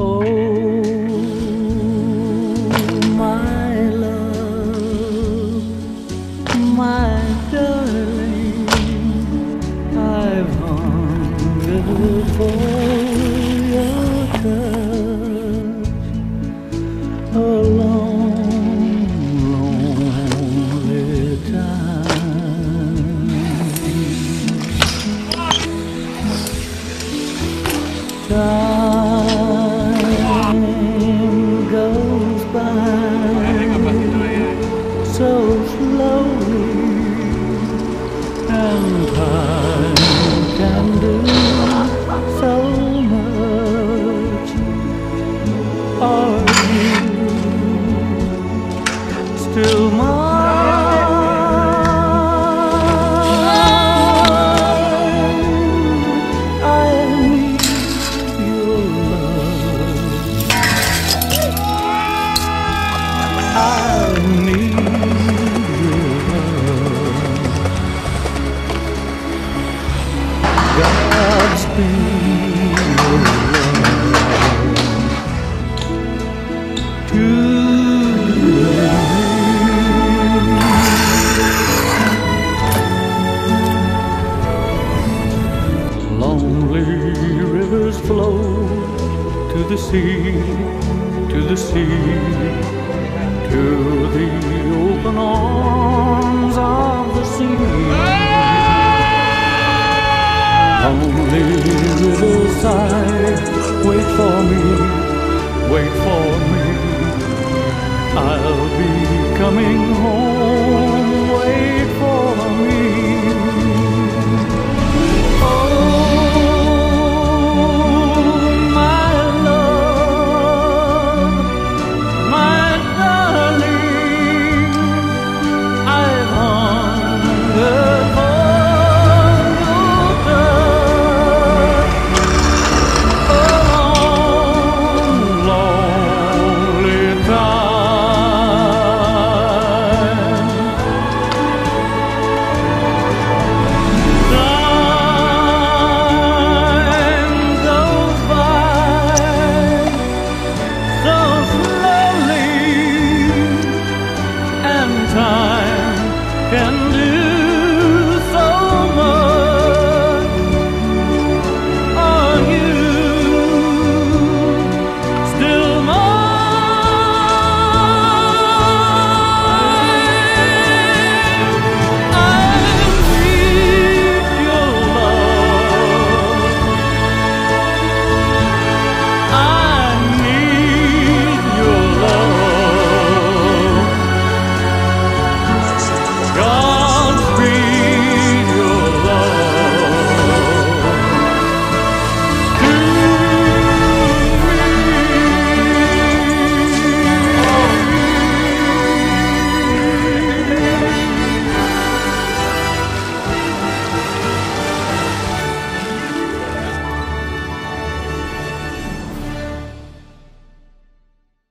Oh, my love, my darling, I've hungered for your touch a long, lonely time. time so slowly, and time can do so much. Are you still mine? Flow to the sea, to the sea to Only riverside, wait for me, wait for me. I'll be coming home,